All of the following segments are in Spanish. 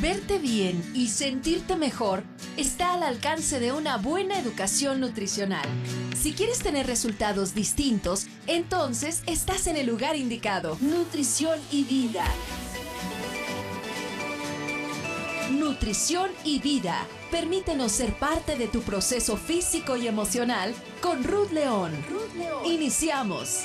Verte bien y sentirte mejor está al alcance de una buena educación nutricional. Si quieres tener resultados distintos, entonces estás en el lugar indicado. Nutrición y vida. Nutrición y vida. Permítenos ser parte de tu proceso físico y emocional con Ruth León. Iniciamos.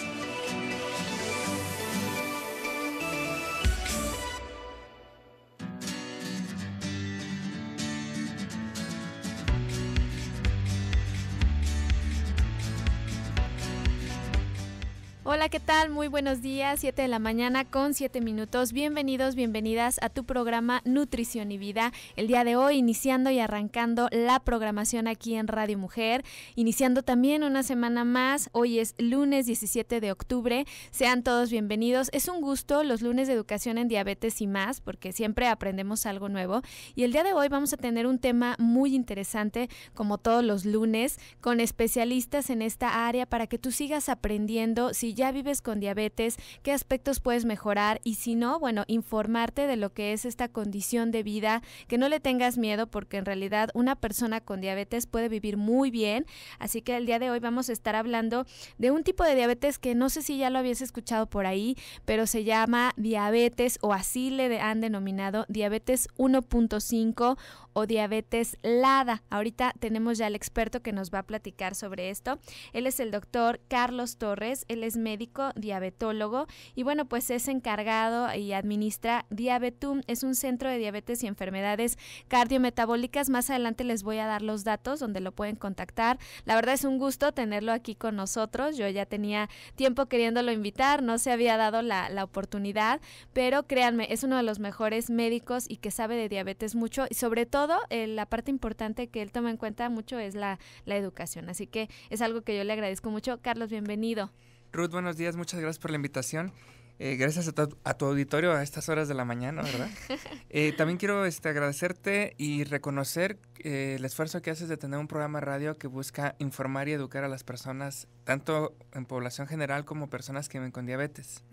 Hola, ¿qué tal? Muy buenos días, 7 de la mañana con 7 minutos. Bienvenidos, bienvenidas a tu programa Nutrición y Vida. El día de hoy iniciando y arrancando la programación aquí en Radio Mujer, iniciando también una semana más. Hoy es lunes 17 de octubre. Sean todos bienvenidos. Es un gusto los lunes de educación en diabetes y más, porque siempre aprendemos algo nuevo. Y el día de hoy vamos a tener un tema muy interesante, como todos los lunes, con especialistas en esta área para que tú sigas aprendiendo. Si ya vives con diabetes, qué aspectos puedes mejorar y si no, bueno, informarte de lo que es esta condición de vida, que no le tengas miedo porque en realidad una persona con diabetes puede vivir muy bien. Así que el día de hoy vamos a estar hablando de un tipo de diabetes que no sé si ya lo habías escuchado por ahí, pero se llama diabetes o así le han denominado diabetes 1.5 o diabetes LADA. Ahorita tenemos ya al experto que nos va a platicar sobre esto. Él es el doctor Carlos Torres, él es médico diabetólogo y bueno, pues es encargado y administra Diabetum, es un centro de diabetes y enfermedades cardiometabólicas. Más adelante les voy a dar los datos donde lo pueden contactar. La verdad es un gusto tenerlo aquí con nosotros. Yo ya tenía tiempo queriéndolo invitar, no se había dado la, la oportunidad, pero créanme, es uno de los mejores médicos y que sabe de diabetes mucho y sobre todo eh, la parte importante que él toma en cuenta mucho es la, la educación. Así que es algo que yo le agradezco mucho. Carlos, bienvenido. Ruth, buenos días, muchas gracias por la invitación. Eh, gracias a tu, auditorio a estas horas de la mañana, ¿verdad? Eh, también quiero este, agradecerte y reconocer el esfuerzo que haces de tener un programa radio que busca informar y educar a las personas, tanto en población general como personas que viven con diabetes.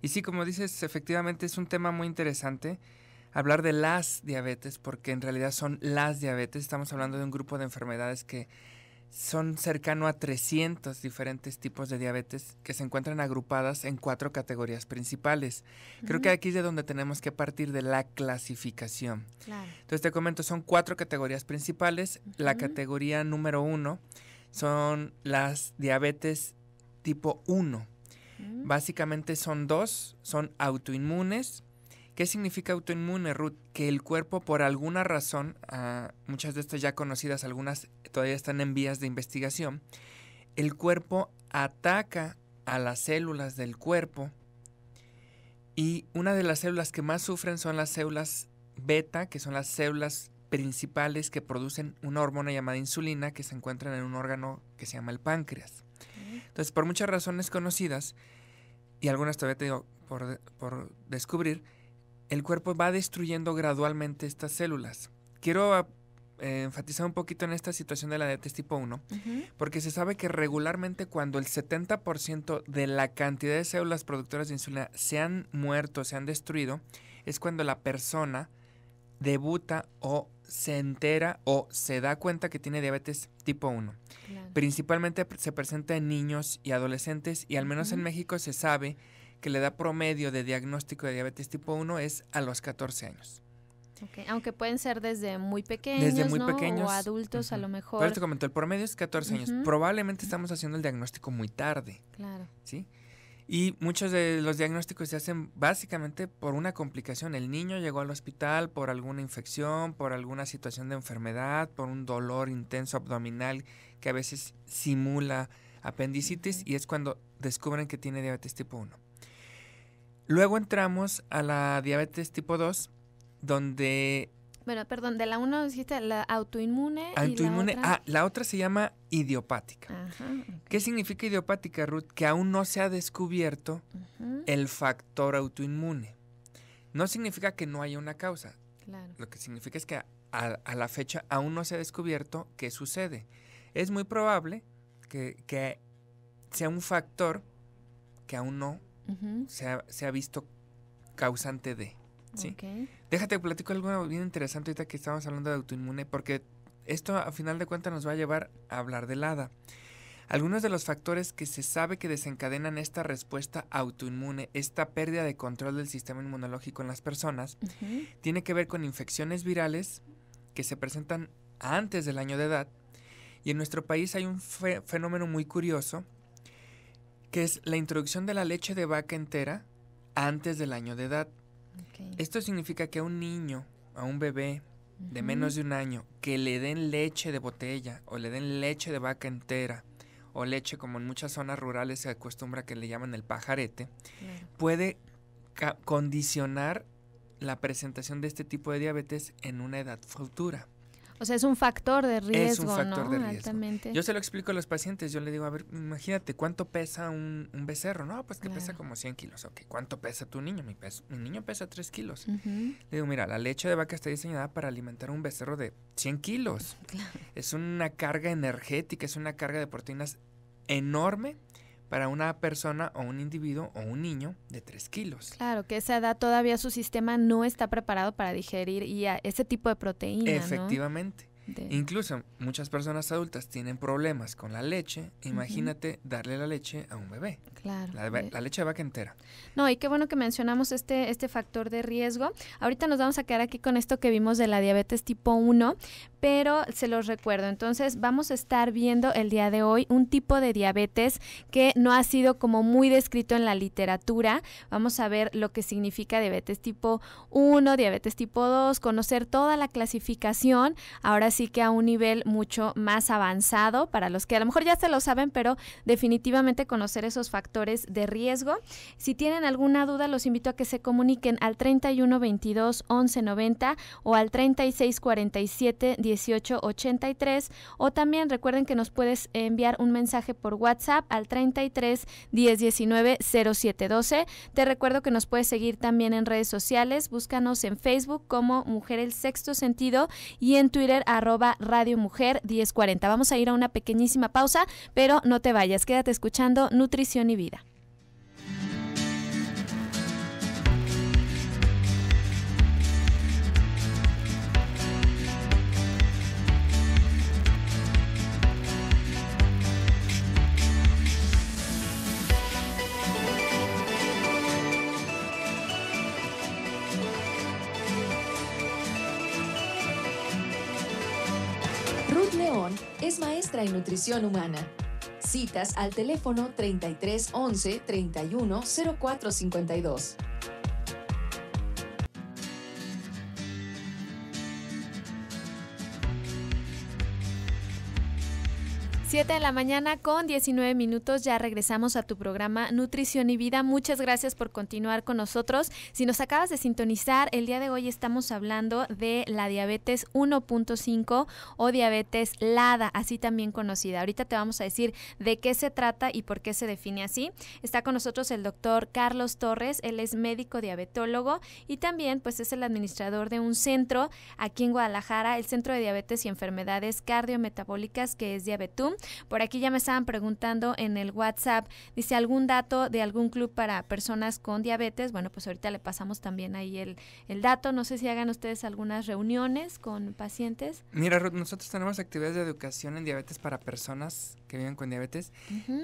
Y sí, como dices, efectivamente es un tema muy interesante hablar de las diabetes, porque en realidad son las diabetes. Estamos hablando de un grupo de enfermedades que son cercano a 300 diferentes tipos de diabetes que se encuentran agrupadas en cuatro categorías principales. Creo que aquí es de donde tenemos que partir de la clasificación. Entonces te comento, son cuatro categorías principales. La categoría número uno son las diabetes tipo 1. Básicamente son dos, son autoinmunes ¿Qué significa autoinmune, Ruth? Que el cuerpo, por alguna razón, ah, muchas de estas ya conocidas, algunas todavía están en vías de investigación, el cuerpo ataca a las células del cuerpo y una de las células que más sufren son las células beta, que son las células principales que producen una hormona llamada insulina que se encuentran en un órgano que se llama el páncreas. Entonces, por muchas razones conocidas, y algunas todavía tengo por, por descubrir, el cuerpo va destruyendo gradualmente estas células. Quiero eh, enfatizar un poquito en esta situación de la diabetes tipo 1, porque se sabe que regularmente cuando el 70% de la cantidad de células productoras de insulina se han muerto, se han destruido, es cuando la persona debuta o se entera o se da cuenta que tiene diabetes tipo 1. Principalmente se presenta en niños y adolescentes y al menos en México se sabe que le da promedio de diagnóstico de diabetes tipo 1 es a los 14 años. Aunque pueden ser desde muy pequeños, desde muy pequeños o adultos a lo mejor. Pero te comento, el promedio es 14 años. Probablemente estamos haciendo el diagnóstico muy tarde. Claro. ¿Sí? Y muchos de los diagnósticos se hacen básicamente por una complicación. El niño llegó al hospital por alguna infección, por alguna situación de enfermedad, por un dolor intenso abdominal que a veces simula apendicitis y es cuando descubren que tiene diabetes tipo 1. Luego entramos a la diabetes tipo 2, donde... Bueno, perdón, de la 1 dijiste la autoinmune. Autoinmune, y la otra... ah, la otra se llama idiopática. ¿Qué significa idiopática, Ruth? Que aún no se ha descubierto el factor autoinmune. No significa que no haya una causa. Claro. Lo que significa es que a, la fecha aún no se ha descubierto qué sucede. Es muy probable que, que sea un factor que aún no se, ha, visto causante de. Sí. Déjate platico algo bien interesante ahorita que estamos hablando de autoinmune, porque esto a final de cuentas nos va a llevar a hablar del hada. Algunos de los factores que se sabe que desencadenan esta respuesta autoinmune, esta pérdida de control del sistema inmunológico en las personas, tiene que ver con infecciones virales que se presentan antes del año de edad. Y en nuestro país hay un fenómeno muy curioso, que es la introducción de la leche de vaca entera antes del año de edad. Esto significa que a un niño, a un bebé de menos de un año, que le den leche de botella o le den leche de vaca entera, o leche, como en muchas zonas rurales se acostumbra que le llaman el pajarete, puede condicionar la presentación de este tipo de diabetes en una edad futura. O sea, es un factor de riesgo, es un factor de riesgo. Yo se lo explico a los pacientes, yo le digo, a ver, imagínate, ¿cuánto pesa un, becerro? No, pues que pesa como 100 kilos. Ok, ¿cuánto pesa tu niño? Mi, mi niño pesa 3 kilos. Le digo, mira, la leche de vaca está diseñada para alimentar a un becerro de 100 kilos. Es una carga energética, es una carga de proteínas enorme para una persona o un individuo o un niño de 3 kilos. Claro, que esa edad todavía su sistema no está preparado para digerir y ese tipo de proteína. Efectivamente. Incluso muchas personas adultas tienen problemas con la leche. Imagínate darle la leche a un bebé. Claro. La, leche de vaca entera. No, y qué bueno que mencionamos este, este factor de riesgo. Ahorita nos vamos a quedar aquí con esto que vimos de la diabetes tipo 1, pero se los recuerdo. Entonces, vamos a estar viendo el día de hoy un tipo de diabetes que no ha sido como muy descrito en la literatura. Vamos a ver lo que significa diabetes tipo 1, diabetes tipo 2, conocer toda la clasificación. Ahora sí que a un nivel mucho más avanzado para los que a lo mejor ya se lo saben, pero definitivamente conocer esos factores de riesgo. Si tienen alguna duda, los invito a que se comuniquen al 31 22 11 90 o al 36 47 18 83 o también recuerden que nos puedes enviar un mensaje por WhatsApp al 33 10 19 07 12. Te recuerdo que nos puedes seguir también en redes sociales, búscanos en Facebook como Mujer el Sexto Sentido y en Twitter arroba Radio Mujer 1040. Vamos a ir a una pequeñísima pausa, pero no te vayas, quédate escuchando Nutrición y Vida. En nutrición humana. Citas al teléfono 33 11 31 04 52. 7 de la mañana con 19 minutos ya regresamos a tu programa Nutrición y Vida. Muchas gracias por continuar con nosotros. Si nos acabas de sintonizar, el día de hoy estamos hablando de la diabetes 1.5 o diabetes LADA, así también conocida. Ahorita te vamos a decir de qué se trata y por qué se define así. Está con nosotros el doctor Carlos Torres, él es médico diabetólogo y también pues es el administrador de un centro aquí en Guadalajara, el Centro de Diabetes y Enfermedades Cardiometabólicas que es Diabetum. Por aquí ya me estaban preguntando en el WhatsApp, dice algún dato de algún club para personas con diabetes. Bueno, pues ahorita le pasamos también ahí el, el dato. No sé si hagan ustedes algunas reuniones con pacientes. Mira, Ruth, nosotros tenemos actividades de educación en diabetes para personas que viven con diabetes,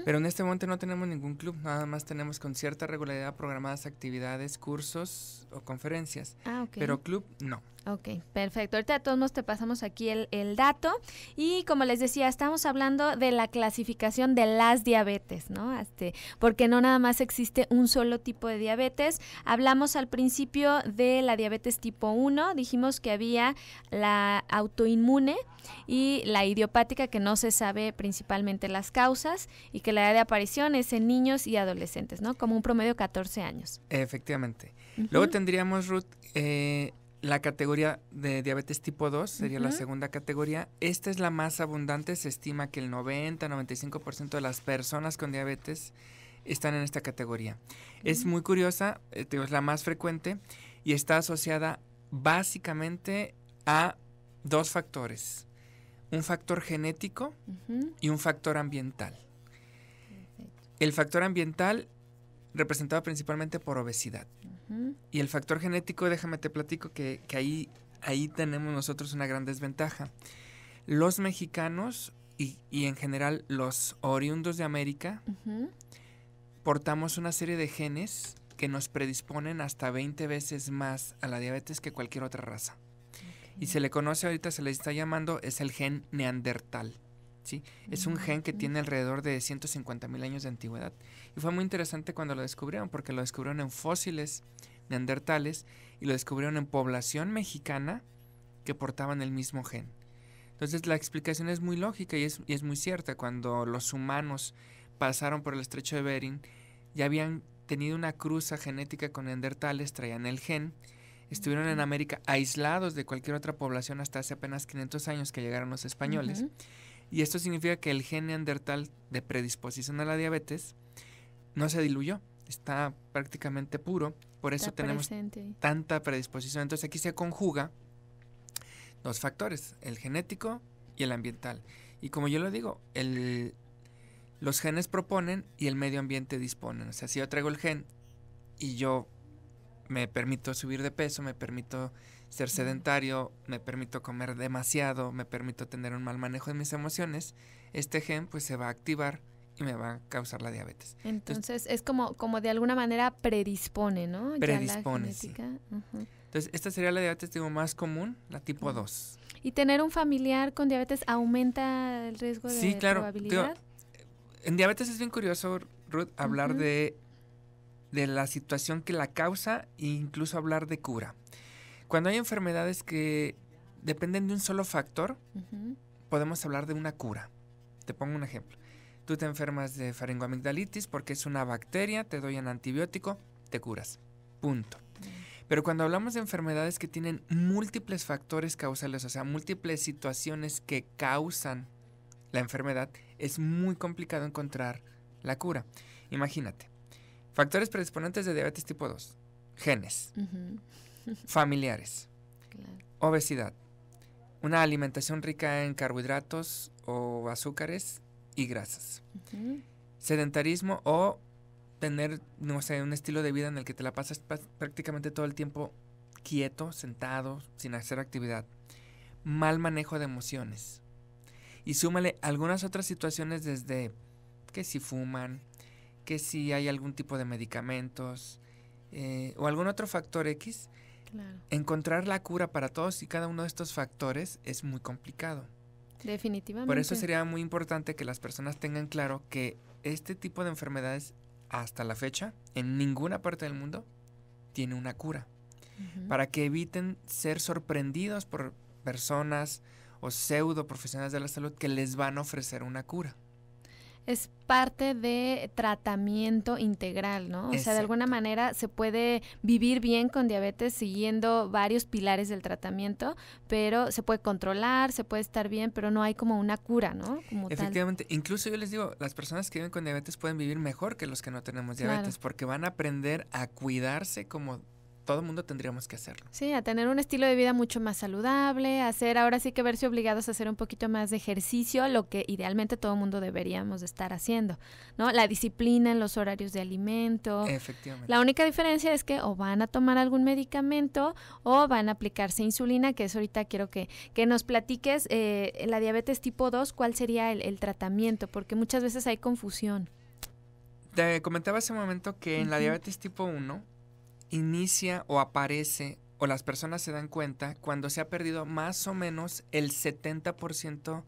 pero en este momento no tenemos ningún club, nada más tenemos con cierta regularidad programadas actividades, cursos o conferencias. Ah, Pero club no. Ok, perfecto. Ahorita de todos modos te pasamos aquí el, el, dato. Y como les decía, estamos hablando de la clasificación de las diabetes, ¿no? Este, porque no nada más existe un solo tipo de diabetes. Hablamos al principio de la diabetes tipo 1, dijimos que había la autoinmune y la idiopática, que no se sabe principalmente las causas, y que la edad de aparición es en niños y adolescentes, ¿no? Como un promedio de 14 años. Efectivamente. Luego tendríamos, Ruth, eh, la categoría de diabetes tipo 2 sería la segunda categoría. Esta es la más abundante. Se estima que el 90-95% de las personas con diabetes están en esta categoría. Es muy curiosa, eh, es la más frecuente y está asociada básicamente a dos factores. Un factor genético y un factor ambiental. El factor ambiental representado principalmente por obesidad. Y el factor genético, déjame te platico que, que, ahí, ahí tenemos nosotros una gran desventaja. Los mexicanos y, y en general los oriundos de América portamos una serie de genes que nos predisponen hasta 20 veces más a la diabetes que cualquier otra raza. Y se le conoce ahorita, se le está llamando, es el gen neandertal. ¿Sí? Es un gen que tiene alrededor de 150 mil años de antigüedad. Y fue muy interesante cuando lo descubrieron, porque lo descubrieron en fósiles neandertales y lo descubrieron en población mexicana que portaban el mismo gen. Entonces la explicación es muy lógica y es, y es muy cierta. Cuando los humanos pasaron por el estrecho de Bering, ya habían tenido una cruza genética con neandertales, traían el gen, estuvieron en América aislados de cualquier otra población hasta hace apenas 500 años que llegaron los españoles. Y esto significa que el gen neandertal de predisposición a la diabetes no se diluyó, está prácticamente puro, por eso tenemos tanta predisposición. Entonces aquí se conjuga dos factores, el genético y el ambiental. Y como yo lo digo, el, los genes proponen y el medio ambiente disponen. O sea, si yo traigo el gen y yo me permito subir de peso, me permito ser sedentario, me permito comer demasiado, me permito tener un mal manejo de mis emociones, este gen pues se va a activar y me va a causar la diabetes. Entonces, es como, como de alguna manera predispone, ¿no? Predispone. Sí. Entonces, esta sería la diabetes digo, más común, la tipo 2. ¿Y tener un familiar con diabetes aumenta el riesgo de sí, claro, probabilidad? en diabetes es bien curioso, Ruth, hablar de, de la situación que la causa e incluso hablar de cura. Cuando hay enfermedades que dependen de un solo factor, podemos hablar de una cura. Te pongo un ejemplo. Tú te enfermas de faringoamigdalitis porque es una bacteria, te doy un antibiótico, te curas. Punto. Pero cuando hablamos de enfermedades que tienen múltiples factores causales, o sea, múltiples situaciones que causan la enfermedad, es muy complicado encontrar la cura. Imagínate, factores predisponentes de diabetes tipo 2, genes, familiares, obesidad, una alimentación rica en carbohidratos o azúcares y grasas, sedentarismo o tener, no sé, un estilo de vida en el que te la pasas prácticamente todo el tiempo quieto, sentado, sin hacer actividad, mal manejo de emociones. Y súmale algunas otras situaciones desde que si fuman, que si hay algún tipo de medicamentos eh, o algún otro factor X, encontrar la cura para todos y cada uno de estos factores es muy complicado. Definitivamente. Por eso sería muy importante que las personas tengan claro que este tipo de enfermedades hasta la fecha en ninguna parte del mundo tiene una cura. Para que eviten ser sorprendidos por personas o pseudo profesionales de la salud que les van a ofrecer una cura es parte de tratamiento integral, ¿no? O sea, de alguna manera se puede vivir bien con diabetes siguiendo varios pilares del tratamiento, pero se puede controlar, se puede estar bien, pero no hay como una cura, ¿no? Efectivamente, incluso yo les digo, las personas que viven con diabetes pueden vivir mejor que los que no tenemos diabetes, porque van a aprender a cuidarse como todo el mundo tendríamos que hacerlo. Sí, a tener un estilo de vida mucho más saludable, hacer, ahora sí que verse obligados a hacer un poquito más de ejercicio, lo que idealmente todo el mundo deberíamos de estar haciendo, ¿no? La disciplina en los horarios de alimento. Efectivamente. La única diferencia es que o van a tomar algún medicamento o van a aplicarse insulina, que es ahorita quiero que, que nos platiques eh, la diabetes tipo 2, cuál sería el, tratamiento, porque muchas veces hay confusión. Te comentaba hace un momento que en la diabetes tipo 1 inicia o aparece o las personas se dan cuenta cuando se ha perdido más o menos el 70%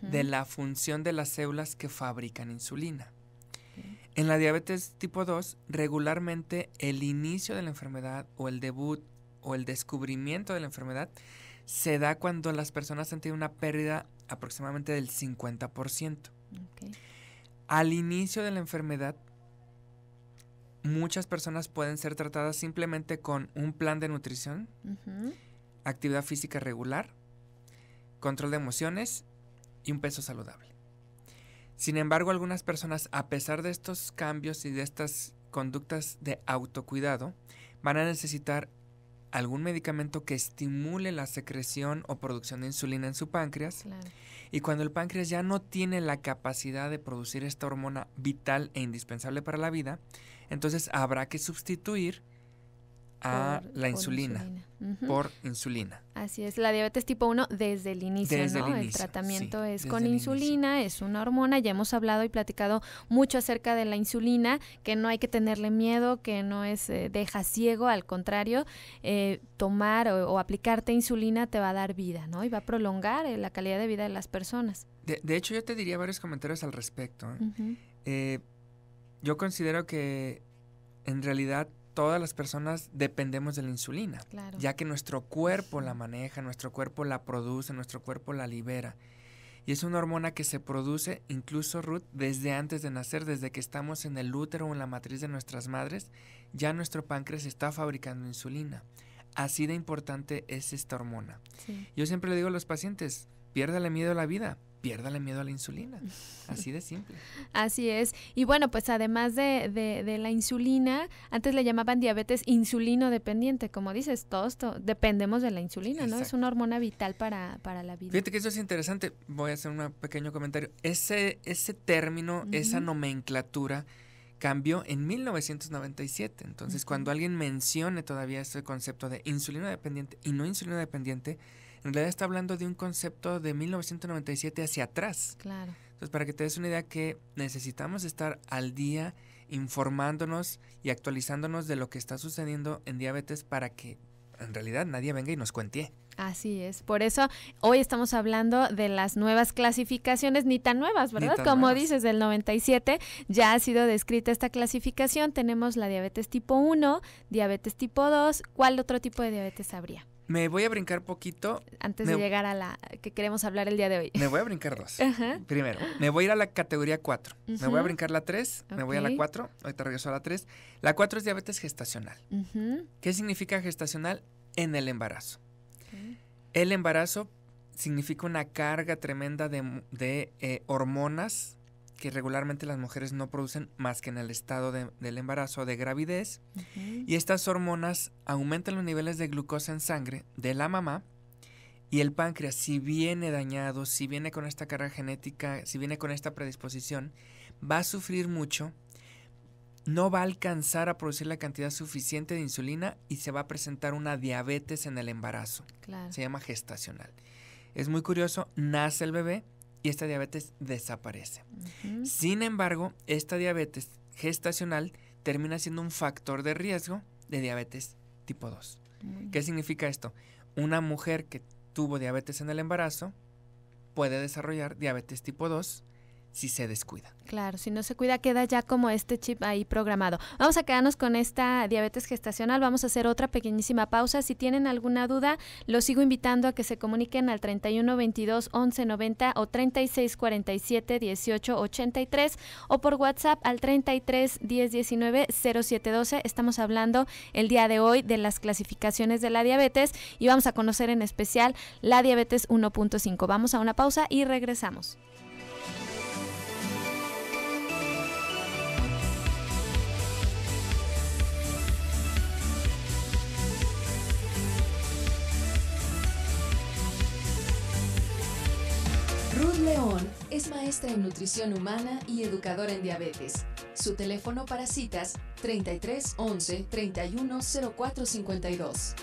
de la función de las células que fabrican insulina. En la diabetes tipo 2, regularmente el inicio de la enfermedad o el debut o el descubrimiento de la enfermedad se da cuando las personas han tenido una pérdida aproximadamente del 50%. Al inicio de la enfermedad muchas personas pueden ser tratadas simplemente con un plan de nutrición, actividad física regular, control de emociones y un peso saludable. Sin embargo, algunas personas, a pesar de estos cambios y de estas conductas de autocuidado, van a necesitar algún medicamento que estimule la secreción o producción de insulina en su páncreas. Y cuando el páncreas ya no tiene la capacidad de producir esta hormona vital e indispensable para la vida, entonces habrá que sustituir a la insulina, por insulina. Así es, la diabetes tipo 1 desde el inicio, ¿no? El, tratamiento es con insulina, es una hormona, ya hemos hablado y platicado mucho acerca de la insulina, que no hay que tenerle miedo, que no es eh, deja ciego, al contrario, eh, tomar o, aplicarte insulina te va a dar vida, ¿no? Y va a prolongar eh, la calidad de vida de las personas. De, hecho, yo te diría varios comentarios al respecto. Yo considero que en realidad todas las personas dependemos de la insulina, ya que nuestro cuerpo la maneja, nuestro cuerpo la produce, nuestro cuerpo la libera. Y es una hormona que se produce incluso, Ruth, desde antes de nacer, desde que estamos en el útero o en la matriz de nuestras madres, ya nuestro páncreas está fabricando insulina. Así de importante es esta hormona. Yo siempre le digo a los pacientes, piérdale miedo a la vida, piérdale miedo a la insulina. Así de simple. Así es. Y bueno, pues además de, de, la insulina, antes le llamaban diabetes insulino dependiente. Como dices, todos dependemos de la insulina, ¿no? Es una hormona vital para, para, la vida. Fíjate que eso es interesante. Voy a hacer un pequeño comentario. Ese, ese término, esa nomenclatura cambió en 1997. Entonces, cuando alguien mencione todavía ese concepto de insulino dependiente y no insulino dependiente, en realidad está hablando de un concepto de 1997 hacia atrás. Claro. Entonces, para que te des una idea que necesitamos estar al día informándonos y actualizándonos de lo que está sucediendo en diabetes para que en realidad nadie venga y nos cuente. Así es, por eso hoy estamos hablando de las nuevas clasificaciones, ni tan nuevas, ¿verdad? Como dices, del 97 ya ha sido descrita esta clasificación. Tenemos la diabetes tipo 1, diabetes tipo 2. ¿Cuál otro tipo de diabetes habría? Me voy a brincar poquito. Antes de llegar a la que queremos hablar el día de hoy. Me voy a brincar dos. Primero, me voy a ir a la categoría 4. Me voy a brincar la 3, me voy a la 4. Ahorita regreso a la 3. La 4 es diabetes gestacional. ¿Qué significa gestacional? En el embarazo. El embarazo significa una carga tremenda de, eh, hormonas que regularmente las mujeres no producen más que en el estado del embarazo o de gravidez. Y estas hormonas aumentan los niveles de glucosa en sangre de la mamá y el páncreas, si viene dañado, si viene con esta carga genética, si viene con esta predisposición, va a sufrir mucho, no va a alcanzar a producir la cantidad suficiente de insulina y se va a presentar una diabetes en el embarazo. Se llama gestacional. Es muy curioso, nace el bebé, y esta diabetes desaparece. Sin embargo, esta diabetes gestacional termina siendo un factor de riesgo de diabetes tipo 2. ¿Qué significa esto? Una mujer que tuvo diabetes en el embarazo puede desarrollar diabetes tipo 2 si se descuida. Claro, si no se cuida queda ya como este chip ahí programado. Vamos a quedarnos con esta diabetes gestacional, vamos a hacer otra pequeñísima pausa. Si tienen alguna duda, los sigo invitando a que se comuniquen al 31 22 11 90 o 36 47 18 83 o por WhatsApp al 33 10 19 07 12. Estamos hablando el día de hoy de las clasificaciones de la diabetes y vamos a conocer en especial la diabetes 1.5. Vamos a una pausa y regresamos. León es maestra en nutrición humana y educadora en diabetes. Su teléfono para citas 33 11 31 04 52.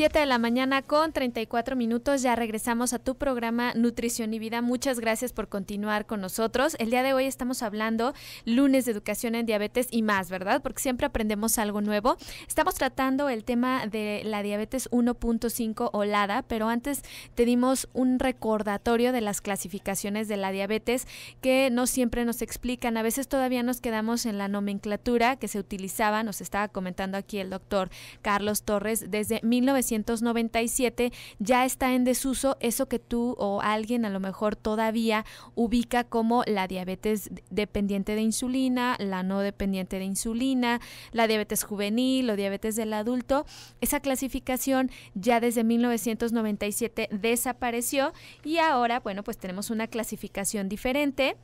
7 de la mañana con 34 minutos. Ya regresamos a tu programa Nutrición y Vida. Muchas gracias por continuar con nosotros. El día de hoy estamos hablando lunes de educación en diabetes y más, ¿verdad? Porque siempre aprendemos algo nuevo. Estamos tratando el tema de la diabetes 1.5 o LADA, pero antes te dimos un recordatorio de las clasificaciones de la diabetes que no siempre nos explican. A veces todavía nos quedamos en la nomenclatura que se utilizaba, nos estaba comentando aquí el doctor Carlos Torres, desde 1900 1997 ya está en desuso eso que tú o alguien a lo mejor todavía ubica como la diabetes dependiente de insulina, la no dependiente de insulina, la diabetes juvenil o diabetes del adulto. Esa clasificación ya desde 1997 desapareció y ahora, bueno, pues tenemos una clasificación diferente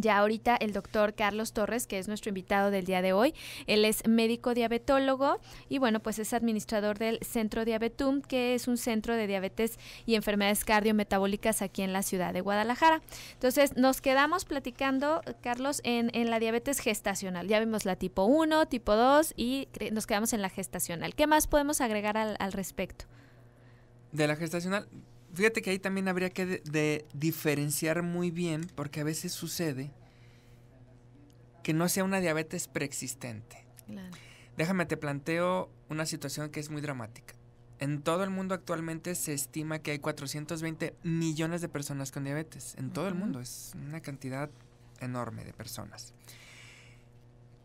ya ahorita el doctor Carlos Torres, que es nuestro invitado del día de hoy. Él es médico diabetólogo y bueno, pues es administrador del Centro Diabetum, que es un centro de diabetes y enfermedades cardiometabólicas aquí en la ciudad de Guadalajara. Entonces, nos quedamos platicando, Carlos, en, la diabetes gestacional. Ya vimos la tipo 1, tipo 2 y nos quedamos en la gestacional. ¿Qué más podemos agregar al, al respecto? De la gestacional, Fíjate que ahí también habría que de, diferenciar muy bien, porque a veces sucede que no sea una diabetes preexistente. Déjame, te planteo una situación que es muy dramática. En todo el mundo actualmente se estima que hay 420 millones de personas con diabetes. En todo el mundo es una cantidad enorme de personas.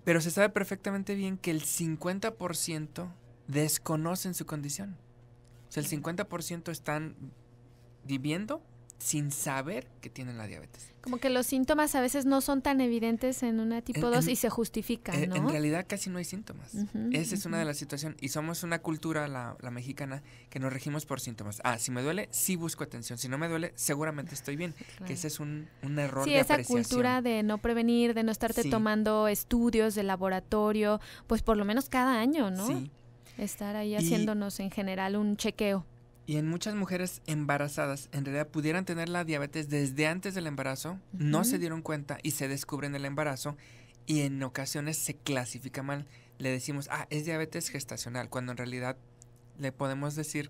Pero se sabe perfectamente bien que el 50% desconocen su condición. O sea, el 50% están viviendo sin saber que tienen la diabetes. Como que los síntomas a veces no son tan evidentes en una tipo 2 y se justifican, ¿no? En realidad casi no hay síntomas. Esa es una de las situaciones. Y somos una cultura, la, mexicana, que nos regimos por síntomas. Ah, si me duele, sí busco atención. Si no me duele, seguramente estoy bien. Que ese es un, un error sí, esa cultura de no prevenir, de no estarte tomando estudios de laboratorio, pues por lo menos cada año, ¿no? Sí. Estar ahí haciéndonos en general un chequeo. Y en muchas mujeres embarazadas, en realidad pudieran tener la diabetes desde antes del embarazo, no se dieron cuenta y se descubren el embarazo y en ocasiones se clasifica mal. Le decimos, ah, es diabetes gestacional, cuando en realidad le podemos decir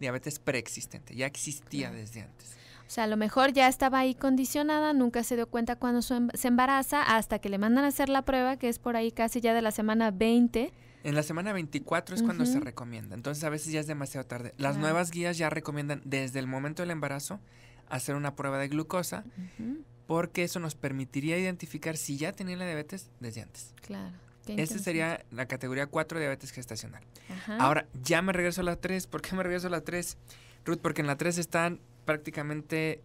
diabetes preexistente, ya existía desde antes. O sea, a lo mejor ya estaba ahí condicionada, nunca se dio cuenta cuando em, se embaraza, hasta que le mandan a hacer la prueba, que es por ahí casi ya de la semana 20 en la semana 24 es cuando se recomienda. Entonces a veces ya es demasiado tarde. Las nuevas guías ya recomiendan desde el momento del embarazo hacer una prueba de glucosa porque eso nos permitiría identificar si ya tenía la diabetes desde antes. Claro. Esa sería la categoría 4 de diabetes gestacional. Ahora, ya me regreso a la 3. ¿Por qué me regreso a la 3? Ruth, porque en la 3 están prácticamente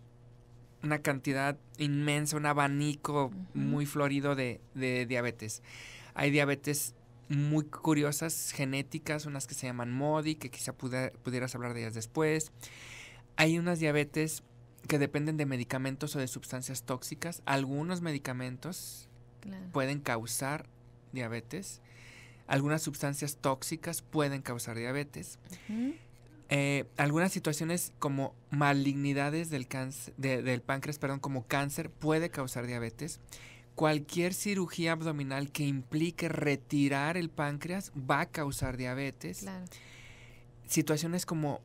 una cantidad inmensa, un abanico muy florido de, de diabetes. Hay diabetes muy curiosas genéticas, unas que se llaman MODI, que quizá pudieras hablar de ellas después. Hay unas diabetes que dependen de medicamentos o de sustancias tóxicas. Algunos medicamentos pueden causar diabetes. Algunas sustancias tóxicas pueden causar diabetes. Eh, algunas situaciones como malignidades del, cáncer, del páncreas, perdón, como cáncer, puede causar diabetes cualquier cirugía abdominal que implique retirar el páncreas va a causar diabetes. Situaciones como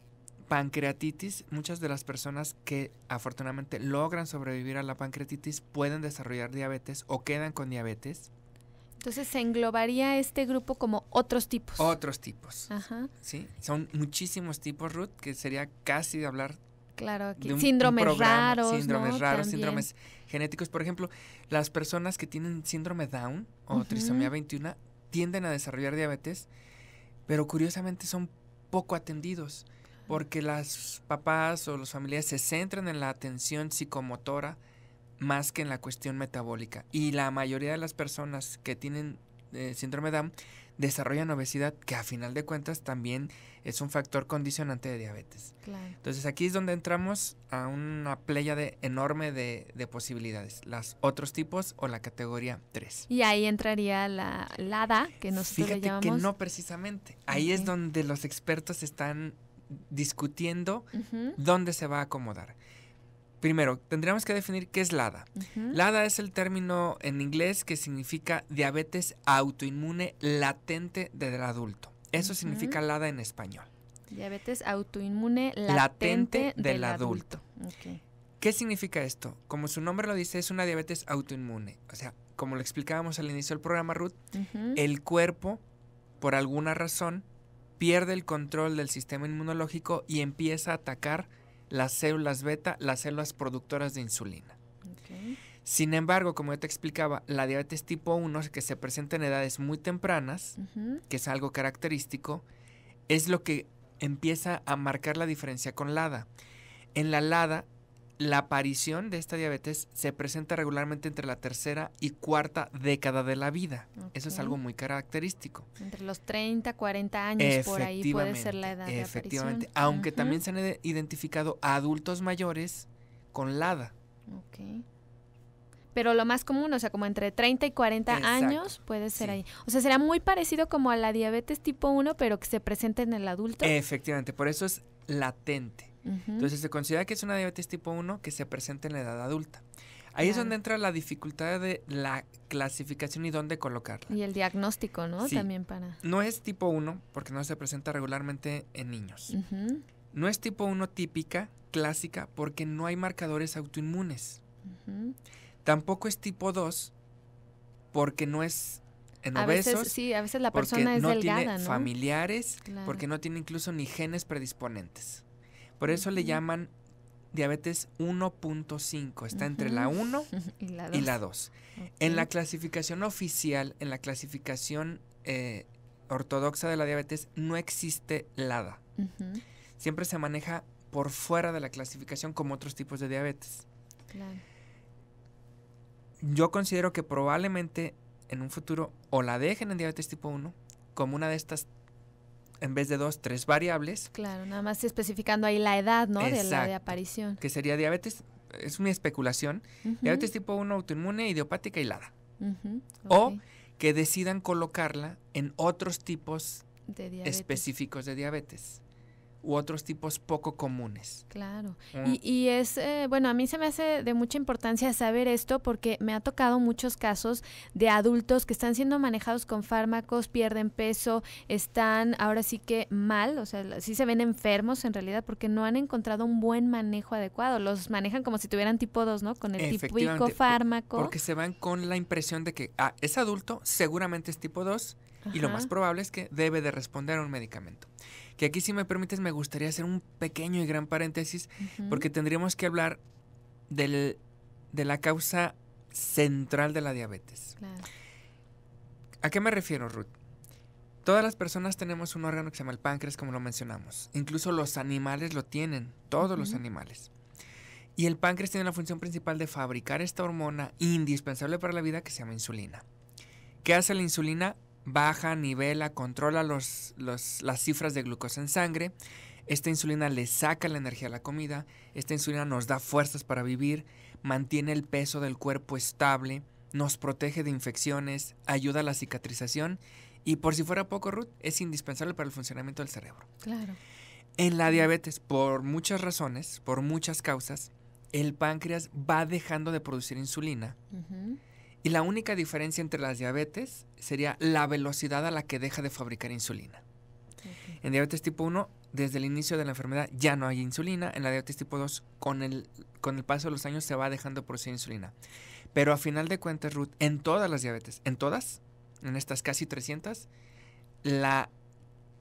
pancreatitis, muchas de las personas que afortunadamente logran sobrevivir a la pancreatitis pueden desarrollar diabetes o quedan con diabetes. Entonces se englobaría este grupo como otros tipos. Otros tipos. Ajá. Sí, son muchísimos tipos, Ruth, que sería casi de hablar Claro, aquí. síndromes raros. Síndromes raros, síndromes genéticos. Por ejemplo, las personas que tienen síndrome Down o trisomía 21 tienden a desarrollar diabetes, pero curiosamente son poco atendidos porque las papás o los familiares se centran en la atención psicomotora más que en la cuestión metabólica. Y la mayoría de las personas que tienen eh, síndrome Down desarrollan obesidad, que a final de cuentas también es un factor condicionante de diabetes. Entonces aquí es donde entramos a una playa de, enorme de, posibilidades, las otros tipos o la categoría 3. Y ahí entraría la LADA, que nosotros Fíjate que no precisamente. Ahí es donde los expertos están discutiendo dónde se va a acomodar. Primero, tendríamos que definir qué es LADA. LADA es el término en inglés que significa diabetes autoinmune latente del adulto. Eso significa LADA en español. Diabetes autoinmune latente, del, adulto. ¿Qué significa esto? Como su nombre lo dice, es una diabetes autoinmune. O sea, como lo explicábamos al inicio del programa, Ruth, el cuerpo, por alguna razón, pierde el control del sistema inmunológico y empieza a atacar las células beta, las células productoras de insulina. Sin embargo, como yo te explicaba, la diabetes tipo 1, que se presenta en edades muy tempranas, que es algo característico, es lo que empieza a marcar la diferencia con LADA. En la LADA, la aparición de esta diabetes se presenta regularmente entre la tercera y cuarta década de la vida. Eso es algo muy característico. Entre los 30, 40 años, por ahí puede ser la edad de Efectivamente, aunque también se han identificado adultos mayores con LADA. Pero lo más común, o sea, como entre 30 y 40 años puede ser ahí. O sea, sería muy parecido como a la diabetes tipo 1, pero que se presente en el adulto. Efectivamente, por eso es latente. Entonces se considera que es una diabetes tipo 1 que se presenta en la edad adulta. Ahí es donde entra la dificultad de la clasificación y dónde colocarla. Y el diagnóstico, ¿no? También para... No es tipo 1 porque no se presenta regularmente en niños. No es tipo 1 típica, clásica, porque no hay marcadores autoinmunes. Tampoco es tipo 2 porque no es en obesos. A veces, sí, a veces la persona es no delgada, tiene familiares, porque no tiene incluso ni genes predisponentes. Por eso le llaman diabetes 1.5, está entre la 1 y la 2. En la clasificación oficial, en la clasificación eh, ortodoxa de la diabetes, no existe LADA. Siempre se maneja por fuera de la clasificación como otros tipos de diabetes. Yo considero que probablemente en un futuro o la dejen en diabetes tipo 1 como una de estas en vez de dos, tres variables. Claro, nada más especificando ahí la edad, ¿no? de la de aparición. Que sería diabetes, es mi especulación, diabetes tipo 1 autoinmune, idiopática y LADA. O que decidan colocarla en otros tipos específicos de diabetes u otros tipos poco comunes. Claro. Mm. Y, es, eh, bueno, a mí se me hace de mucha importancia saber esto porque me ha tocado muchos casos de adultos que están siendo manejados con fármacos, pierden peso, están ahora sí que mal, o sea, sí se ven enfermos en realidad porque no han encontrado un buen manejo adecuado. Los manejan como si tuvieran tipo 2, ¿no? Con el típico fármaco. Porque se van con la impresión de que, ah, es adulto, seguramente es tipo 2 y lo más probable es que debe de responder a un medicamento. Que aquí, si me permites, me gustaría hacer un pequeño y gran paréntesis, porque tendríamos que hablar del, de la causa central de la diabetes. ¿A qué me refiero, Ruth? Todas las personas tenemos un órgano que se llama el páncreas, como lo mencionamos. Incluso los animales lo tienen, todos los animales. Y el páncreas tiene la función principal de fabricar esta hormona indispensable para la vida que se llama insulina. ¿Qué hace la insulina? Baja, nivela, controla los, las cifras de glucosa en sangre. Esta insulina le saca la energía a la comida. Esta insulina nos da fuerzas para vivir, mantiene el peso del cuerpo estable, nos protege de infecciones, ayuda a la cicatrización y por si fuera poco, Ruth, es indispensable para el funcionamiento del cerebro. Claro. En la diabetes, por muchas razones, por muchas causas, el páncreas va dejando de producir insulina. Y la única diferencia entre las diabetes sería la velocidad a la que deja de fabricar insulina. En diabetes tipo 1, desde el inicio de la enfermedad ya no hay insulina. En la diabetes tipo 2, con el, con el paso de los años se va dejando de producir insulina. Pero a final de cuentas, Ruth, en todas las diabetes, en todas, en estas casi 300, la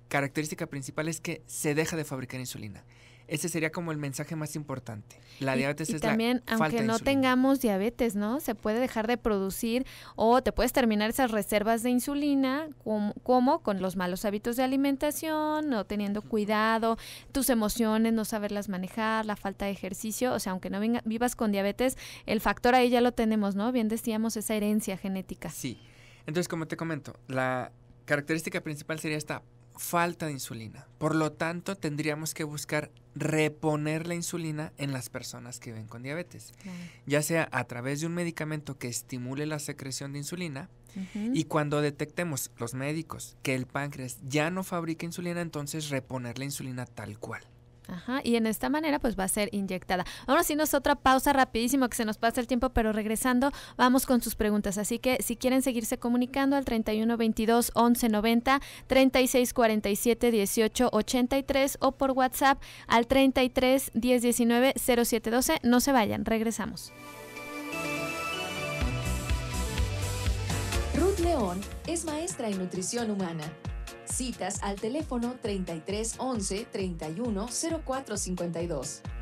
característica principal es que se deja de fabricar insulina. Ese sería como el mensaje más importante. La diabetes y, es también, aunque no tengamos diabetes, ¿no? Se puede dejar de producir o te puedes terminar esas reservas de insulina como, con los malos hábitos de alimentación, no teniendo cuidado, tus emociones, no saberlas manejar, la falta de ejercicio. O sea, aunque no vivas con diabetes, el factor ahí ya lo tenemos, ¿no? Bien decíamos esa herencia genética. Sí. Entonces, como te comento, la característica principal sería esta falta de insulina. Por lo tanto, tendríamos que buscar reponer la insulina en las personas que viven con diabetes, ya sea a través de un medicamento que estimule la secreción de insulina y cuando detectemos los médicos que el páncreas ya no fabrica insulina, entonces reponer la insulina tal cual. Ajá, y en esta manera pues va a ser inyectada. Ahora sí nos otra pausa rapidísimo que se nos pasa el tiempo, pero regresando vamos con sus preguntas. Así que si quieren seguirse comunicando al 31 22 11 90, 36 47 18 83 o por WhatsApp al 33 10 19 07 12, no se vayan, regresamos. Ruth León es maestra en nutrición humana Citas al teléfono 33 11 31 04 52.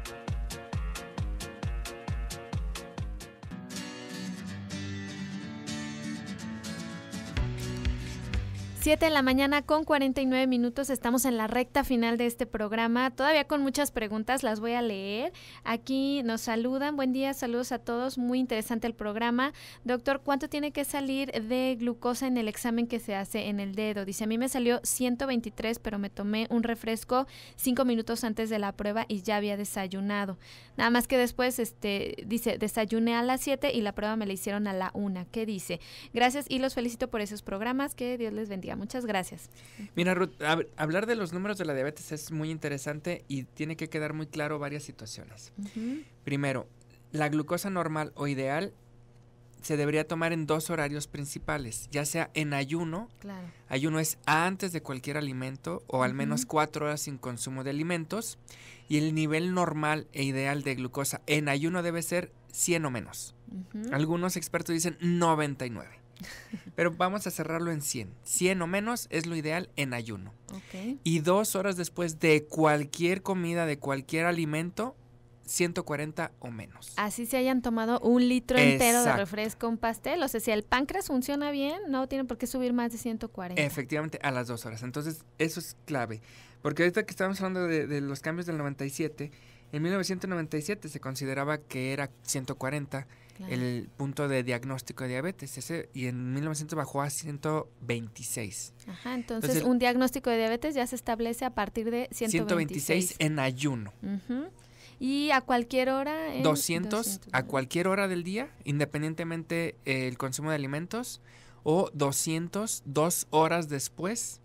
7 de la mañana con 49 minutos. Estamos en la recta final de este programa. Todavía con muchas preguntas, las voy a leer. Aquí nos saludan. Buen día, saludos a todos. Muy interesante el programa. Doctor, ¿cuánto tiene que salir de glucosa en el examen que se hace en el dedo? Dice, a mí me salió 123, pero me tomé un refresco cinco minutos antes de la prueba y ya había desayunado. Nada más que después, este, dice, desayuné a las 7 y la prueba me la hicieron a la 1. ¿Qué dice? Gracias y los felicito por esos programas. Que Dios les bendiga. Muchas gracias. Mira, Ruth, hablar de los números de la diabetes es muy interesante y tiene que quedar muy claro varias situaciones. Primero, la glucosa normal o ideal se debería tomar en dos horarios principales, ya sea en ayuno. Claro. Ayuno es antes de cualquier alimento o al menos cuatro horas sin consumo de alimentos. Y el nivel normal e ideal de glucosa en ayuno debe ser 100 o menos. Algunos expertos dicen 99. Pero vamos a cerrarlo en 100. 100 o menos es lo ideal en ayuno. Y dos horas después de cualquier comida, de cualquier alimento, 140 o menos. Así se hayan tomado un litro entero de refresco, un pastel. O sea, si el páncreas funciona bien, no tiene por qué subir más de 140. Efectivamente, a las dos horas. Entonces, eso es clave. Porque ahorita que estamos hablando de, de los cambios del 97, en 1997 se consideraba que era 140 el punto de diagnóstico de diabetes. Ese, y en 1900 bajó a 126. Ajá, entonces, un diagnóstico de diabetes ya se establece a partir de 126. 126 en ayuno. Y a cualquier hora. 200, a cualquier hora del día, independientemente eh, el consumo de alimentos, o 200 dos horas después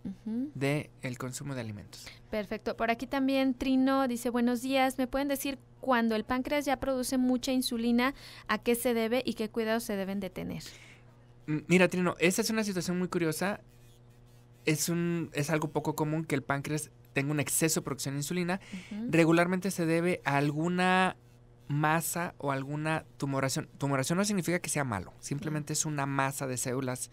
del el consumo de alimentos. Perfecto. Por aquí también Trino dice, buenos días, ¿me pueden decir cuando el páncreas ya produce mucha insulina, a qué se debe y qué cuidados se deben de tener? Mira, Trino, esa es una situación muy curiosa. Es, un, es algo poco común que el páncreas tenga un exceso de producción de insulina. Regularmente se debe a alguna masa o alguna tumoración. Tumoración no significa que sea malo, simplemente es una masa de células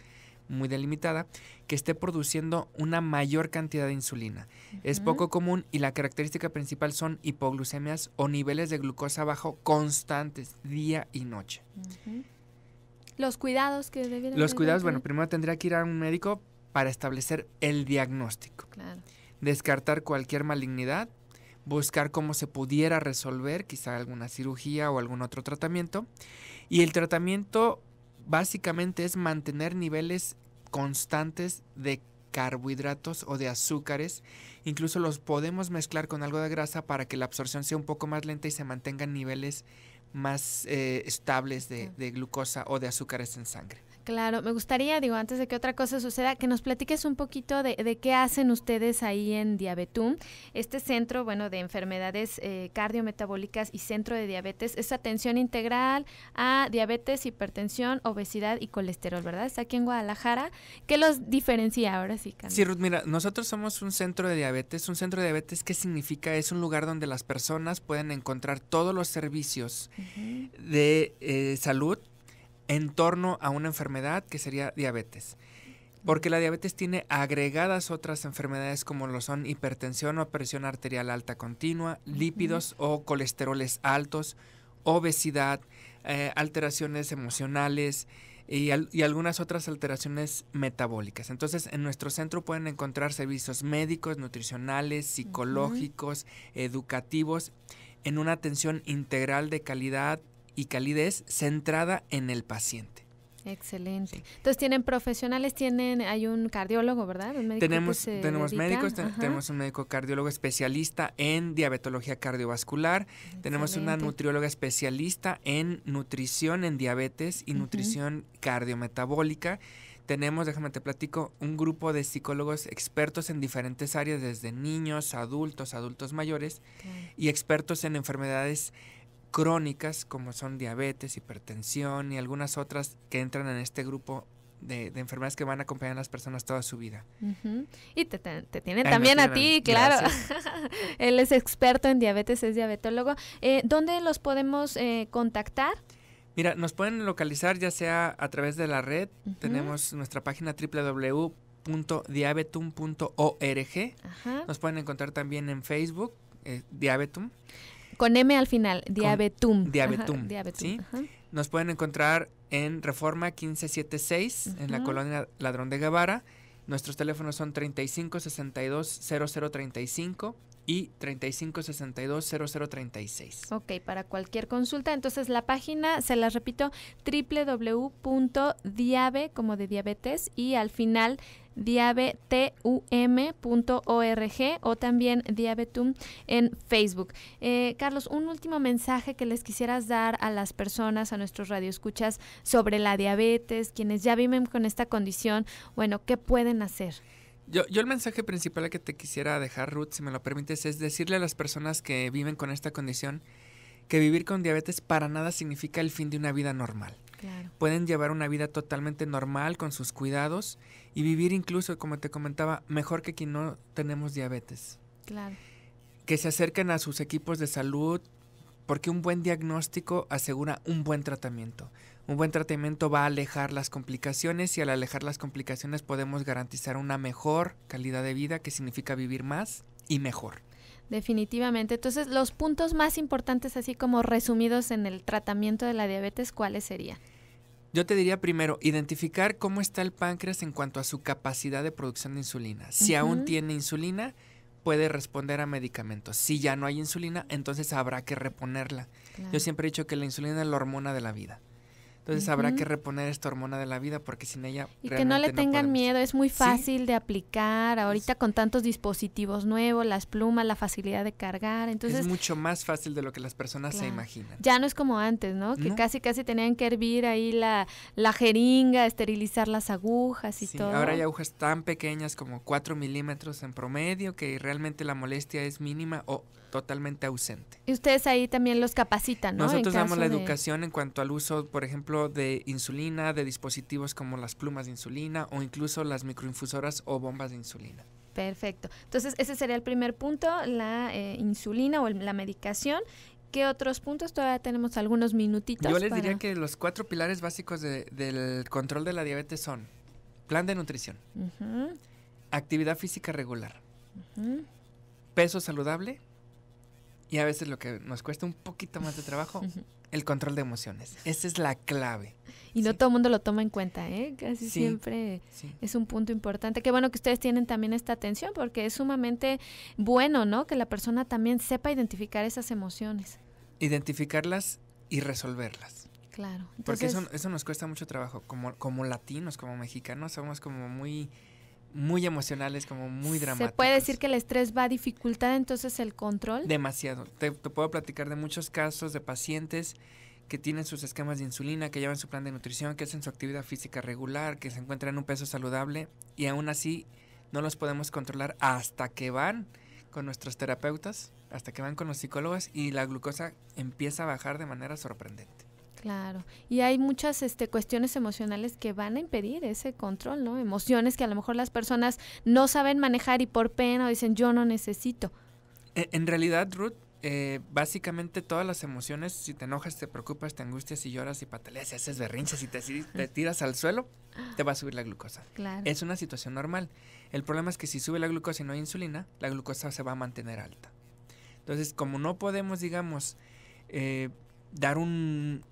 muy delimitada que esté produciendo una mayor cantidad de insulina. Es poco común y la característica principal son hipoglucemias o niveles de glucosa bajo constantes día y noche. Los cuidados que deben Los cuidados, bueno, primero tendría que ir a un médico para establecer el diagnóstico. Descartar cualquier malignidad, buscar cómo se pudiera resolver, quizá alguna cirugía o algún otro tratamiento. Y el tratamiento básicamente es mantener niveles constantes de carbohidratos o de azúcares. Incluso los podemos mezclar con algo de grasa para que la absorción sea un poco más lenta y se mantengan niveles más eh, estables de, de glucosa o de azúcares en sangre. Claro, me gustaría, digo, antes de que otra cosa suceda, que nos platiques un poquito de, de qué hacen ustedes ahí en Diabetum. Este centro, bueno, de enfermedades eh, cardiometabólicas y centro de diabetes es atención integral a diabetes, hipertensión, obesidad y colesterol, ¿verdad? Está aquí en Guadalajara. ¿Qué los diferencia ahora sí, Sí, Ruth, mira, nosotros somos un centro de diabetes. Un centro de diabetes, ¿qué significa? Es un lugar donde las personas pueden encontrar todos los servicios de eh, salud en torno a una enfermedad que sería diabetes. Porque la diabetes tiene agregadas otras enfermedades como lo son hipertensión o presión arterial alta continua, lípidos o colesteroles altos, obesidad, eh, alteraciones emocionales y, y, algunas otras alteraciones metabólicas. Entonces, en nuestro centro pueden encontrar servicios médicos, nutricionales, psicológicos, educativos, en una atención integral de calidad y calidez centrada en el paciente. Excelente. Entonces tienen profesionales, tienen, hay un cardiólogo, ¿verdad? tenemos tenemos médicos, tenemos un médico cardiólogo especialista en diabetología cardiovascular, tenemos una nutrióloga especialista en nutrición en diabetes y nutrición cardiometabólica. Tenemos, déjame te platico, un grupo de psicólogos expertos en diferentes áreas, desde niños, adultos, adultos mayores, y expertos en enfermedades crónicas como son diabetes, hipertensión y algunas otras que entran en este grupo de, enfermedades que van a acompañar a las personas toda su vida. Y te, te, tienen también a ti, claro. Él es experto en diabetes, es diabetólogo. Eh, ¿Dónde los podemos eh, contactar? Mira, nos pueden localizar ya sea a través de la red. Tenemos nuestra página www.diabetum.org. Nos pueden encontrar también en Facebook, eh, Diabetum. Con M al final, Diabetum. Diabetum. ¿sí? Nos pueden encontrar en Reforma 1576, en la colonia Ladrón de Guevara. Nuestros teléfonos son 35 62 0035 y 3562-0036. Ok, para cualquier consulta. Entonces la página, se la repito, www.diabe, como de diabetes, y al final diabetum.org o también diabetum en Facebook. Eh, Carlos, un último mensaje que les quisieras dar a las personas, a nuestros radioescuchas sobre la diabetes, quienes ya viven con esta condición, bueno, ¿qué pueden hacer? Yo, yo el mensaje principal que te quisiera dejar, Ruth, si me lo permites, es decirle a las personas que viven con esta condición que vivir con diabetes para nada significa el fin de una vida normal. Pueden llevar una vida totalmente normal con sus cuidados y vivir incluso, como te comentaba, mejor que quien no tenemos diabetes. Claro. Que se acerquen a sus equipos de salud porque un buen diagnóstico asegura un buen tratamiento. Un buen tratamiento va a alejar las complicaciones y al alejar las complicaciones podemos garantizar una mejor calidad de vida que significa vivir más y mejor. Definitivamente. Entonces, los puntos más importantes, así como resumidos en el tratamiento de la diabetes, ¿cuáles serían? Yo te diría primero, identificar cómo está el páncreas en cuanto a su capacidad de producción de insulina. Si aún tiene insulina, puede responder a medicamentos. Si ya no hay insulina, entonces habrá que reponerla. Yo siempre he dicho que la insulina es la hormona de la vida. Entonces habrá que reponer esta hormona de la vida porque sin ella... Y que no le tengan miedo, es muy fácil de aplicar ahorita con tantos dispositivos nuevos, las plumas, la facilidad de cargar. Entonces, es mucho más fácil de lo que las personas se imaginan. Ya no es como antes, ¿no? Que casi casi tenían que hervir ahí la, la jeringa, esterilizar las agujas y todo. Ahora hay agujas tan pequeñas como 4 milímetros en promedio que realmente la molestia es mínima o totalmente ausente. Y ustedes ahí también los capacitan, ¿no? Nosotros damos la educación en cuanto al uso, por ejemplo, de insulina, de dispositivos como las plumas de insulina o incluso las microinfusoras o bombas de insulina. Perfecto. Entonces, ese sería el primer punto, la eh, insulina o la medicación. ¿Qué otros puntos? Todavía tenemos algunos minutitos. Yo les diría que los cuatro pilares básicos del control de la diabetes son plan de nutrición, actividad física regular, peso saludable y a veces lo que nos cuesta un poquito más de trabajo, el control de emociones. Esa es la clave. Y no todo el mundo lo toma en cuenta, ¿eh? Casi siempre es un punto importante. Qué bueno que ustedes tienen también esta atención porque es sumamente bueno, ¿no? Que la persona también sepa identificar esas emociones. Identificarlas y resolverlas. Claro. porque eso, eso nos cuesta mucho trabajo. Como, como latinos, como mexicanos, somos como muy muy emocionales, como muy dramáticos. ¿Se puede decir que el estrés va a dificultar entonces el control? Demasiado. Te, puedo platicar de muchos casos de pacientes que tienen sus esquemas de insulina, que llevan su plan de nutrición, que hacen su actividad física regular, que se encuentran en un peso saludable y aún así no los podemos controlar hasta que van con nuestros terapeutas, hasta que van con los psicólogos y la glucosa empieza a bajar de manera sorprendente. Claro, y hay muchas este, cuestiones emocionales que van a impedir ese control, ¿no? Emociones que a lo mejor las personas no saben manejar y por pena dicen yo no necesito. E, en realidad, Ruth, eh, básicamente todas las emociones, si te enojas, te preocupas, te angustias y lloras y pataleas y haces berrinches y te, te tiras al suelo, te va a subir la glucosa. Claro. Es una situación normal. El problema es que si sube la glucosa y no hay insulina, la glucosa se va a mantener alta. Entonces, como no podemos, digamos, eh, dar un,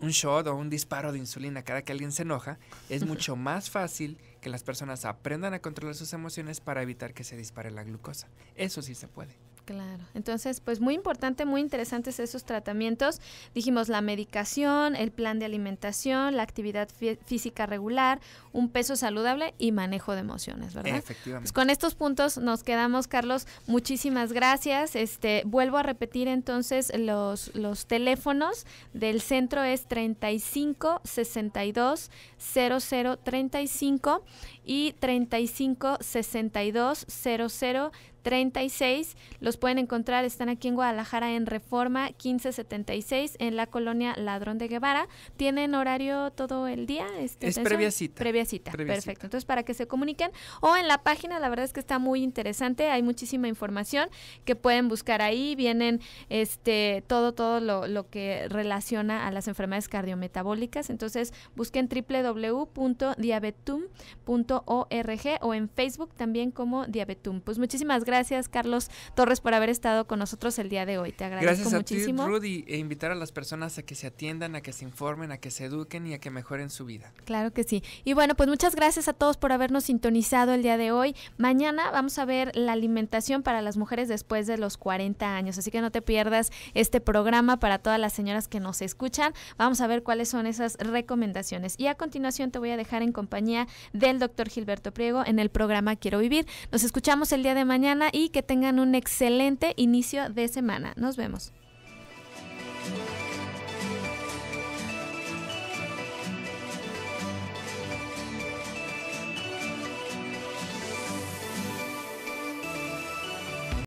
un shot o un disparo de insulina cada que alguien se enoja, es mucho más fácil que las personas aprendan a controlar sus emociones para evitar que se dispare la glucosa. Eso sí se puede. Claro, entonces pues muy importante, muy interesantes esos tratamientos. Dijimos la medicación, el plan de alimentación, la actividad física regular, un peso saludable y manejo de emociones, ¿verdad? Efectivamente. Pues con estos puntos nos quedamos, Carlos. Muchísimas gracias. Este, vuelvo a repetir entonces los, los teléfonos del centro es 35 62 00 35 y 35 62 00 36. Los pueden encontrar, están aquí en Guadalajara en Reforma 1576 en la colonia Ladrón de Guevara. ¿Tienen horario todo el día? Este, es previa cita. Previa cita, perfecto. Entonces, para que se comuniquen o en la página, la verdad es que está muy interesante, hay muchísima información que pueden buscar ahí, vienen este todo todo lo, lo que relaciona a las enfermedades cardiometabólicas. Entonces, busquen www.diabetum.org o en Facebook también como Diabetum. Pues muchísimas gracias gracias, Carlos Torres, por haber estado con nosotros el día de hoy. Te agradezco gracias muchísimo. Gracias a ti, Rudy, e invitar a las personas a que se atiendan, a que se informen, a que se eduquen y a que mejoren su vida. Claro que sí. Y bueno, pues muchas gracias a todos por habernos sintonizado el día de hoy. Mañana vamos a ver la alimentación para las mujeres después de los 40 años, así que no te pierdas este programa para todas las señoras que nos escuchan. Vamos a ver cuáles son esas recomendaciones. Y a continuación te voy a dejar en compañía del doctor Gilberto Priego en el programa Quiero Vivir. Nos escuchamos el día de mañana y que tengan un excelente inicio de semana. Nos vemos.